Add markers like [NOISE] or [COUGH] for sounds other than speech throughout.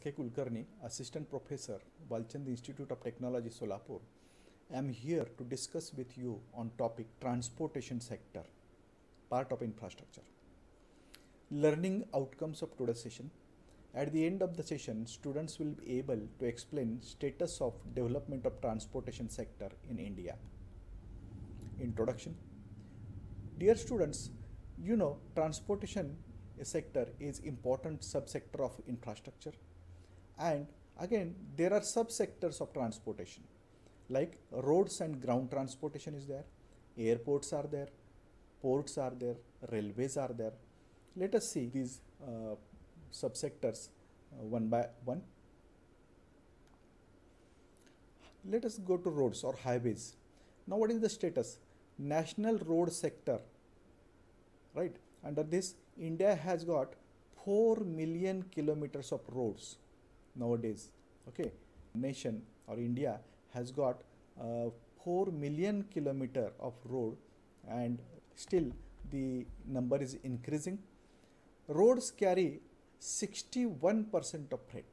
S.K. Kulkarni, Assistant Professor, Walchand Institute of Technology, Solapur. I am here to discuss with you on topic transportation sector, part of infrastructure. Learning outcomes of today's session. At the end of the session, students will be able to explain status of development of transportation sector in India. Introduction. Dear students, you know transportation sector is important subsector of infrastructure and again there are subsectors of transportation. Like roads and ground transportation is there airports are there ports are there railways are there. Let us see these uh, subsectors uh, one by one. Let us go to roads or highways. Now what is the status? National road sector right? Under this India has got 4 million kilometers of roads nowadays. Okay, nation or India has got uh, 4 million kilometer of road and still the number is increasing. Roads carry 61% of freight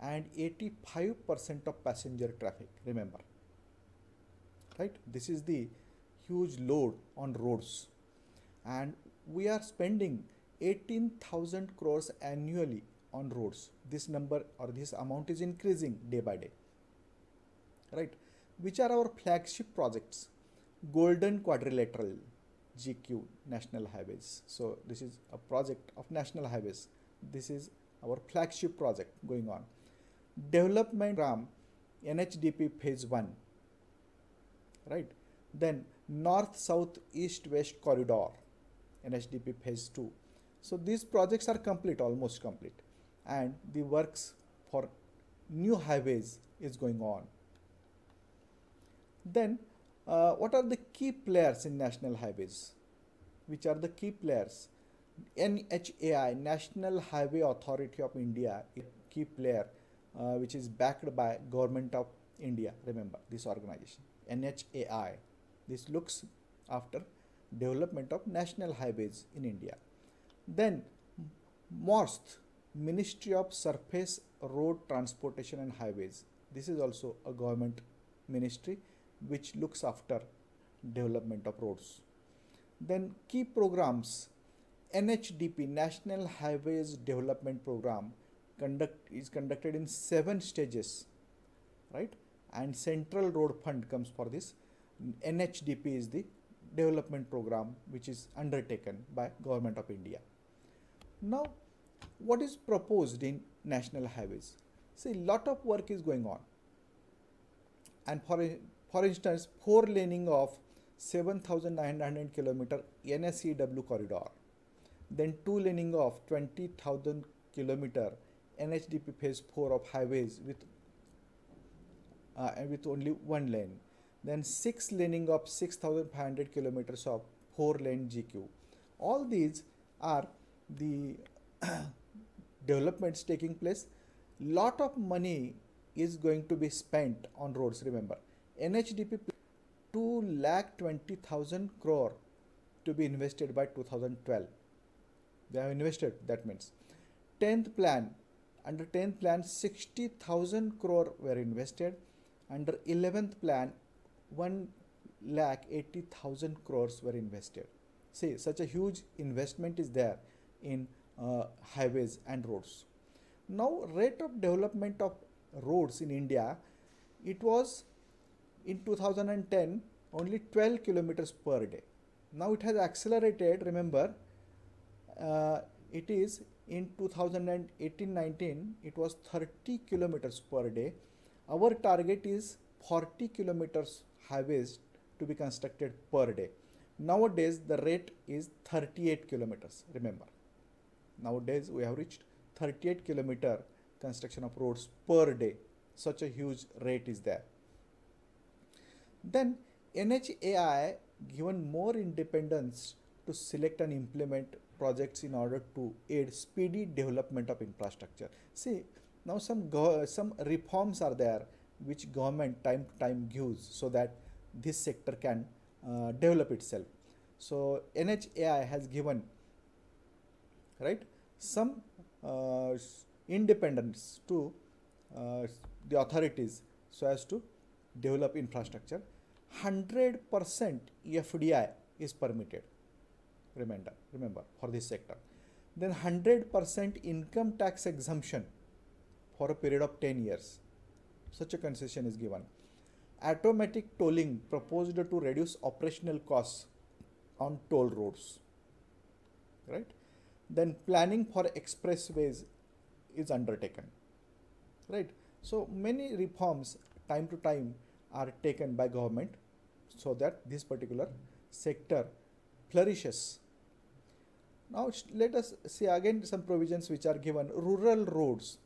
and 85% of passenger traffic. Remember, right? This is the huge load on roads and we are spending 18,000 crores annually on roads. This number or this amount is increasing day by day. Right? Which are our flagship projects? Golden Quadrilateral GQ National Highways. So this is a project of National Highways. This is our flagship project going on. Development Ram NHDP Phase 1. Right? Then North South East West Corridor NHDP phase 2. So these projects are complete, almost complete. And the works for new highways is going on. Then uh, what are the key players in national highways? Which are the key players? NHAI, National Highway Authority of India, key player uh, which is backed by Government of India. Remember this organization, NHAI. This looks after development of national highways in India. Then MOST, Ministry of Surface Road Transportation and Highways. This is also a government ministry which looks after development of roads. Then key programs NHDP National Highways Development Program conduct is conducted in seven stages right and central road fund comes for this NHDP is the development program which is undertaken by government of India. Now what is proposed in national highways? See lot of work is going on and for, for instance four laning of 7900 kilometer NSEW corridor then two laning of 20,000 kilometer NHDP phase 4 of highways with uh, and with only one lane then 6 laning of 6500 kilometers of 4 lane GQ. All these are the [CLEARS THROAT] developments taking place. Lot of money is going to be spent on roads. Remember, NHDP 2 lakh 20,000 crore to be invested by 2012. They have invested, that means. 10th plan, under 10th plan, 60,000 crore were invested. Under 11th plan, 1 lakh 80,000 crores were invested. See, such a huge investment is there in highways and roads. Now, rate of development of roads in India, it was in 2010 only 12 kilometers per day. Now it has accelerated, remember, uh, it is in 2018-19, it was 30 kilometers per day. Our target is 40 kilometers highways to be constructed per day. Nowadays, the rate is 38 kilometers. Remember, nowadays we have reached 38 kilometer construction of roads per day. Such a huge rate is there. Then NHAI given more independence to select and implement projects in order to aid speedy development of infrastructure. See, now some some reforms are there which government time to time gives so that this sector can uh, develop itself. So NHAI has given right some uh, independence to uh, the authorities so as to develop infrastructure. 100% FDI is permitted. Remember, remember for this sector. Then 100% income tax exemption for a period of 10 years. Such a concession is given. Automatic tolling proposed to reduce operational costs on toll roads. Right? Then planning for expressways is undertaken. Right? So many reforms time to time are taken by government so that this particular sector flourishes. Now let us see again some provisions which are given. Rural roads,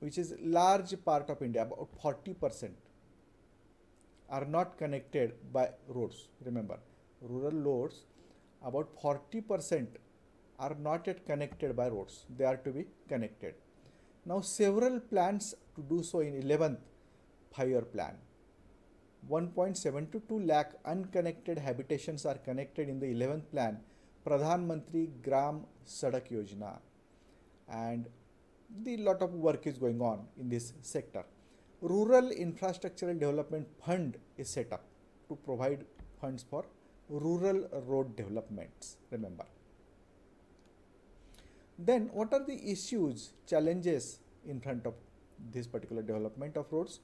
which is large part of India, about 40% are not connected by roads. Remember, rural roads, about 40% are not yet connected by roads. They are to be connected. Now several plans to do so in 11th five-year plan. 1.72 lakh unconnected habitations are connected in the 11th plan, Pradhan Mantri Gram Sadak Yojana. And the lot of work is going on in this sector. Rural Infrastructural Development Fund is set up to provide funds for rural road developments, remember. Then what are the issues, challenges in front of this particular development of roads?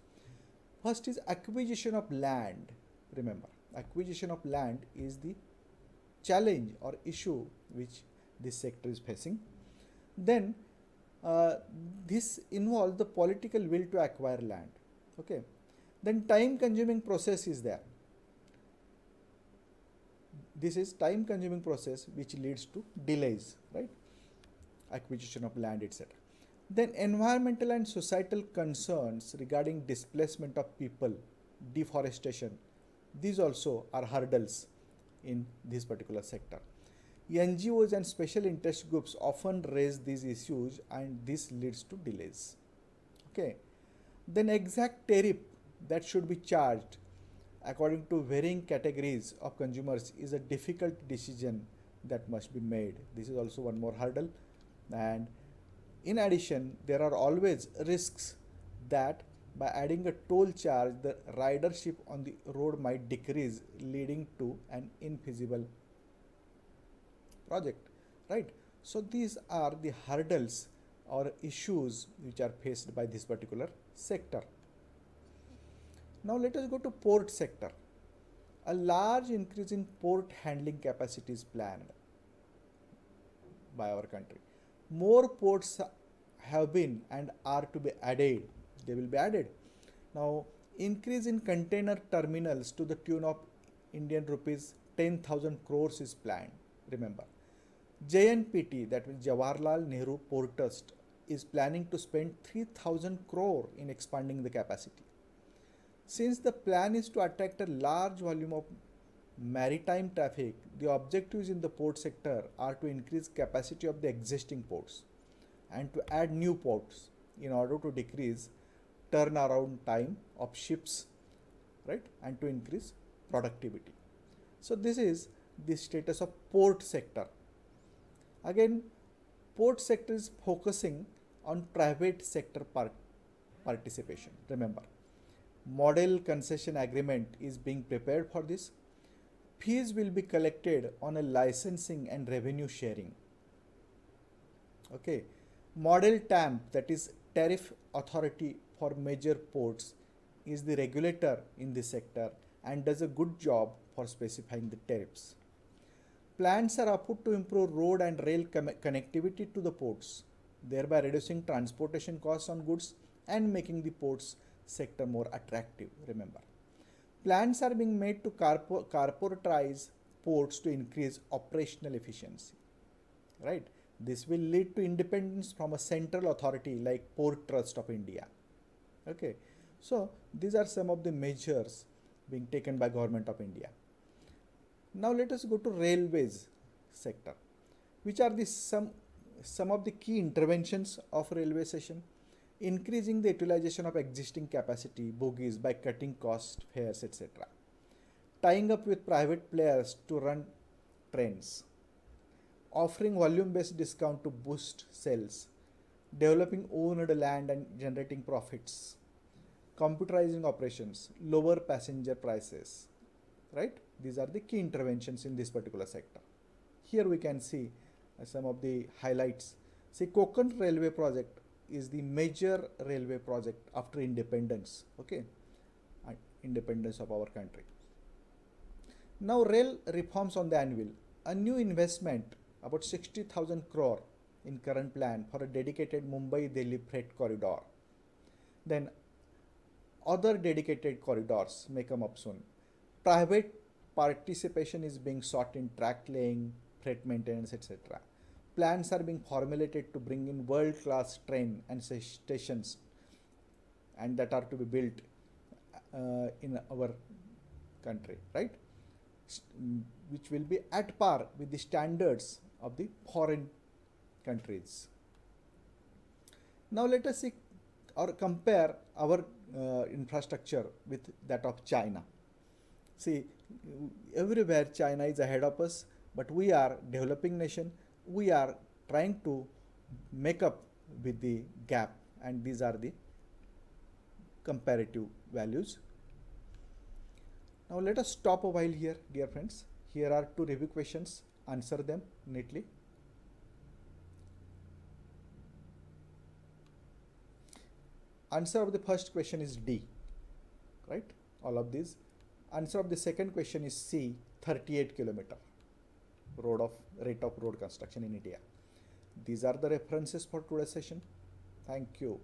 First is acquisition of land. Remember, acquisition of land is the challenge or issue which this sector is facing. Then uh, this involves the political will to acquire land. Okay. Then time consuming process is there. This is time consuming process which leads to delays, right? Acquisition of land, etc. Then environmental and societal concerns regarding displacement of people, deforestation, these also are hurdles in this particular sector. NGOs and special interest groups often raise these issues and this leads to delays. Okay. Then exact tariff that should be charged according to varying categories of consumers is a difficult decision that must be made. This is also one more hurdle and in addition, there are always risks that by adding a toll charge, the ridership on the road might decrease, leading to an infeasible project, right? So these are the hurdles or issues which are faced by this particular sector. Now let us go to port sector. A large increase in port handling capacity is planned by our country more ports have been and are to be added. They will be added. Now increase in container terminals to the tune of indian rupees 10000 crores is planned. Remember jnpt that means jawaharlal nehru port trust is planning to spend 3000 crore in expanding the capacity. Since the plan is to attract a large volume of maritime traffic, the objectives in the port sector are to increase capacity of the existing ports and to add new ports in order to decrease turnaround time of ships, right, and to increase productivity. So this is the status of port sector. Again, port sector is focusing on private sector part participation. Remember, model concession agreement is being prepared for this fees will be collected on a licensing and revenue sharing. Okay, model TAMP that is Tariff Authority for Major Ports is the regulator in this sector and does a good job for specifying the tariffs. Plans are afoot to improve road and rail connectivity to the ports, thereby reducing transportation costs on goods and making the ports sector more attractive. Remember. Plans are being made to corpor- corporatize ports to increase operational efficiency. Right? This will lead to independence from a central authority like Port Trust of India. Okay. So these are some of the measures being taken by government of India. Now let us go to railways sector. Which are the some some of the key interventions of railway session? Increasing the utilization of existing capacity bogies by cutting cost fares etc tying up with private players to run trains offering volume based discount to boost sales. Developing owned land and generating profits, computerizing operations, lower passenger prices, right? These are the key interventions in this particular sector. Here we can see some of the highlights. See, Konkan Railway project is the major railway project after independence, okay? Independence of our country. Now, rail reforms on the anvil. A new investment about 60,000 crore in current plan for a dedicated Mumbai-Delhi freight corridor. Then other dedicated corridors may come up soon. Private participation is being sought in track laying, freight maintenance, etc. Plans are being formulated to bring in world-class train and stations and that are to be built uh, in our country, right? Mm, which will be at par with the standards of the foreign countries. Now let us see or compare our uh, infrastructure with that of China. See, everywhere China is ahead of us, but we are developing nation. We are trying to make up with the gap and these are the comparative values. Now let us stop a while here, dear friends. Here are two review questions. Answer them neatly. Answer of the first question is D, right? All of these. Answer of the second question is C, 38 kilometer road of rate of road construction in India. These are the references for today's session. Thank you.